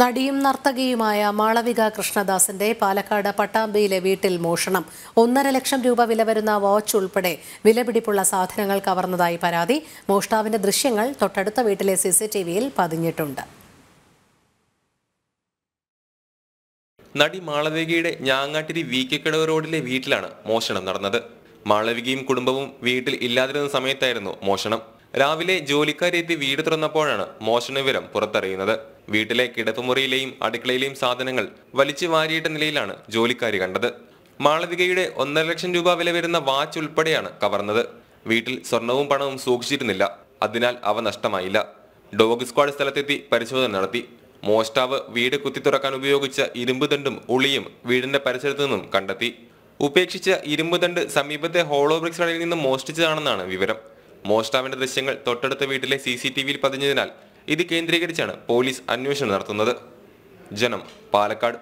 നടിയും നർത്തകിയുമായ മാളവിക കൃഷ്ണദാസിന്റെ പാലക്കാട് പട്ടാമ്പിയിലെ വീട്ടിൽ മോഷണം. ഒന്നര ലക്ഷം രൂപ വില വരുന്ന വാച്ച് ഉൾപ്പെടെ വിലപിടിപ്പുള്ള സാധനങ്ങൾ കവർന്നതായി പരാതി. മോഷ്ടാവിന്റെ ദൃശ്യങ്ങൾ തൊട്ടടുത്ത വീട്ടിലെ സിസിടിവിയിൽ പതിഞ്ഞിട്ടുണ്ട്. നടി മാളവികയുടെ ഞാങ്ങാട്ടിരി വി കെ കടവ് റോഡിലെ വീട്ടിലാണ് മോഷണം നടന്നത്. മാളവികയും കുടുംബവും വീട്ടിൽ ഇല്ലാതിരുന്ന സമയത്തായിരുന്നു മോഷണം. രാവിലെ ജോലിക്കാരെത്തി വീട് തുറന്നപ്പോഴാണ് മോഷണ വിവരം പുറത്തറിയുന്നത്. വീട്ടിലെ കിടപ്പുമുറിയിലെയും അടുക്കളയിലെയും സാധനങ്ങൾ വലിച്ചു വാരിയിട്ട നിലയിലാണ് ജോലിക്കാരി കണ്ടത്. മാളവികയുടെ ഒന്നര ലക്ഷം രൂപ വില വരുന്ന വാച്ച് ഉൾപ്പെടെയാണ് കവർന്നത്. വീട്ടിൽ സ്വർണവും പണവും സൂക്ഷിച്ചിരുന്നില്ല. അതിനാൽ അവ നഷ്ടമായില്ല. ഡോഗ് സ്ക്വാഡ് സ്ഥലത്തെത്തി പരിശോധന നടത്തി. മോഷ്ടാവ് വീട് കുത്തി തുറക്കാൻ ഉപയോഗിച്ച ഇരുമ്പ് ദണ്ടും ഉളിയും വീടിന്റെ പരിസരത്തു നിന്നും കണ്ടെത്തി. ഉപേക്ഷിച്ച ഇരുമ്പ് ദണ്ട് സമീപത്തെ ഹോളോ ബ്രിക്സ് കടയിൽ നിന്നും മോഷ്ടിച്ചതാണെന്നാണ് വിവരം. മോഷ്ടാവിന്റെ ദൃശ്യങ്ങൾ തൊട്ടടുത്ത വീട്ടിലെ സി സി ടി പതിഞ്ഞതിനാൽ ഇത് കേന്ദ്രീകരിച്ചാണ് പോലീസ് അന്വേഷണം നടത്തുന്നത്. ജനം പാലക്കാട്.